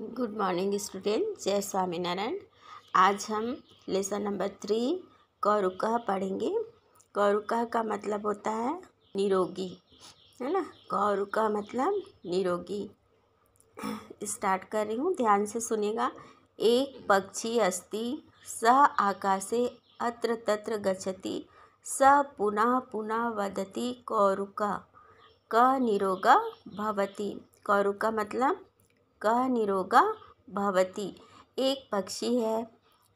Good morning student, जय स्वामीनारायण। आज हम लेसन नंबर थ्री कौरुकह पढ़ेंगे। कौरुकह का मतलब होता है निरोगी, है ना? कौरुकह मतलब निरोगी। स्टार्ट कर रही हूँ, ध्यान से सुनेगा एक पक्षी अस्ति स आकाशे अत्र तत्र गच्छति, स पुनः पुनः वदति कौरुका। क निरोगा भवति। कौरुका मतलब कह निरोगा भवती। एक पक्षी है।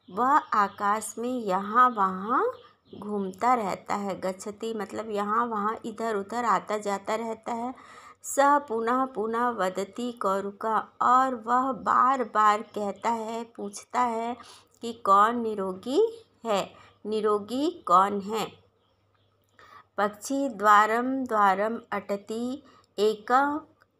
वह आकाश में यहाँ वहाँ घूमता रहता है। गच्छति मतलब यहाँ वहाँ इधर उधर आता जाता रहता है। स पुनः पुनः वदती कौरुका और वह बार बार कहता है, पूछता है कि कौन निरोगी है? निरोगी कौन है? पक्षी द्वारम द्वारम अटति, एक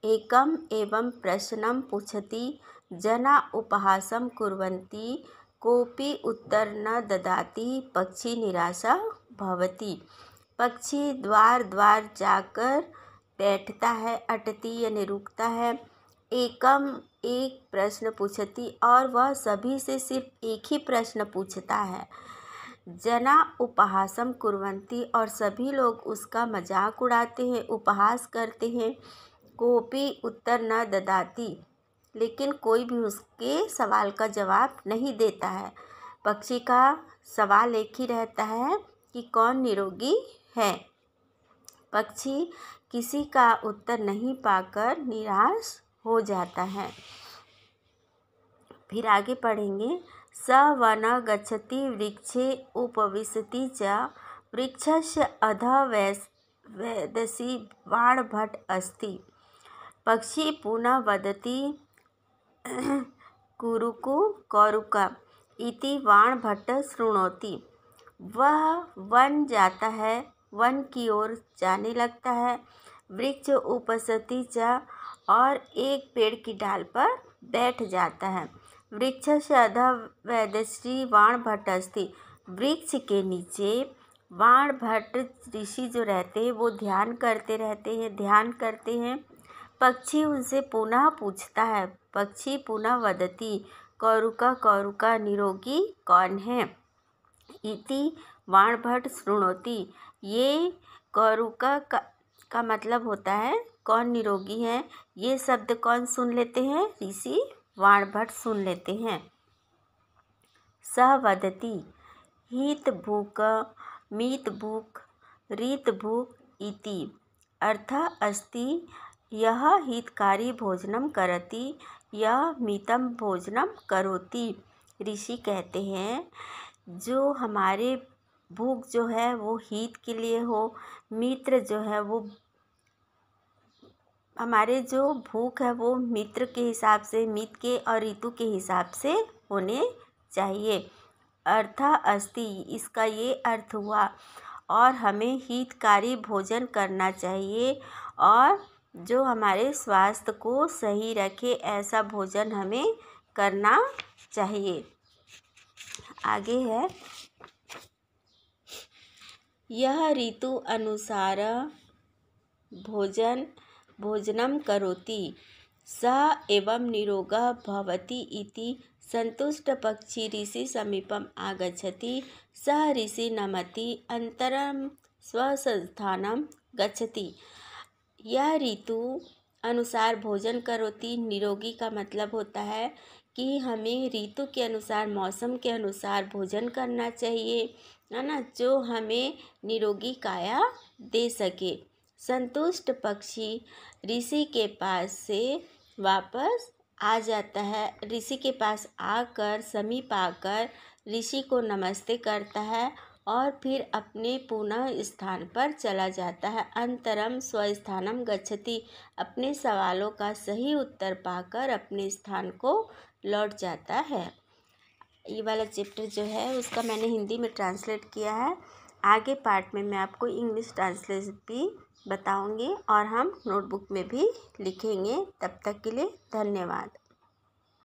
एकम् एवं प्रश्नं पृच्छति जना उपहासं कुर्वन्ति, कोऽपि उत्तर न ददाति, पक्षी निराशा भवति। पक्षी द्वार द्वार जाकर बैठता है, अटती यानी रुकता है। एकम एक प्रश्न पूछती और वह सभी से सिर्फ़ एक ही प्रश्न पूछता है। जना उपहासम कुर्वन्ती और सभी लोग उसका मज़ाक उड़ाते हैं, उपहास करते हैं। कोपी उत्तर न ददाती, लेकिन कोई भी उसके सवाल का जवाब नहीं देता है। पक्षी का सवाल एक ही रहता है कि कौन निरोगी है। पक्षी किसी का उत्तर नहीं पाकर निराश हो जाता है। फिर आगे पढ़ेंगे। स वन गच्छति वृक्षे उपविशति च वृक्षस्य अध वैदसी बाणभट अस्ति। पक्षी पुनः वदति, कुरुकु, कौरुका, इति भट्ट शृणोति। वह वन जाता है, वन की ओर जाने लगता है। वृक्ष उपसति च और एक पेड़ की डाल पर बैठ जाता है। वृक्ष से अधा वैदश्री वाण भट्ट अस्थि वृक्ष के नीचे वाण भट्ट ऋषि जो रहते हैं, वो ध्यान करते रहते हैं, ध्यान करते हैं। पक्षी उनसे पुनः पूछता है पक्षी पुनः वदती कौरुका कौरुका निरोगी कौन है? इति वाणभट्ट शृणोती ये कौरुका का, का मतलब होता है कौन निरोगी है? ये शब्द कौन सुन लेते हैं? ऋषि वाणभट्ट सुन लेते हैं। स वदती हित भूक मीत भूक रीत भूक इति अर्थ अस्ति यह हितकारी भोजनम करती, यह मितम भोजनम करोति। ऋषि कहते हैं, जो हमारे भूख जो है वो हित के लिए हो, मित्र जो है वो हमारे जो भूख है वो मित्र के हिसाब से, मित के और ऋतु के हिसाब से होने चाहिए। अर्थ अस्ति, इसका ये अर्थ हुआ, और हमें हितकारी भोजन करना चाहिए, और जो हमारे स्वास्थ्य को सही रखे, ऐसा भोजन हमें करना चाहिए। आगे है। यह ऋतु अनुसार भोजन, भोजनम करोति। स एवं निरोग इति संतुष्ट पक्षी ऋषि समीपम आगछति सह ऋषि नमति अंतरम स्वसंस्थानम गच्छति। यह ऋतु अनुसार भोजन करोती निरोगी का मतलब होता है कि हमें ऋतु के अनुसार, मौसम के अनुसार भोजन करना चाहिए, है ना? जो हमें निरोगी काया दे सके। संतुष्ट पक्षी ऋषि के पास से वापस आ जाता है। ऋषि के पास आकर, समीप आकर ऋषि को नमस्ते करता है और फिर अपने पुनः स्थान पर चला जाता है। अंतरम स्वस्थानम गच्छति। अपने सवालों का सही उत्तर पाकर अपने स्थान को लौट जाता है। ये वाला चैप्टर जो है, उसका मैंने हिंदी में ट्रांसलेट किया है। आगे पार्ट में मैं आपको इंग्लिश ट्रांसलेट भी बताऊँगी और हम नोटबुक में भी लिखेंगे। तब तक के लिए धन्यवाद।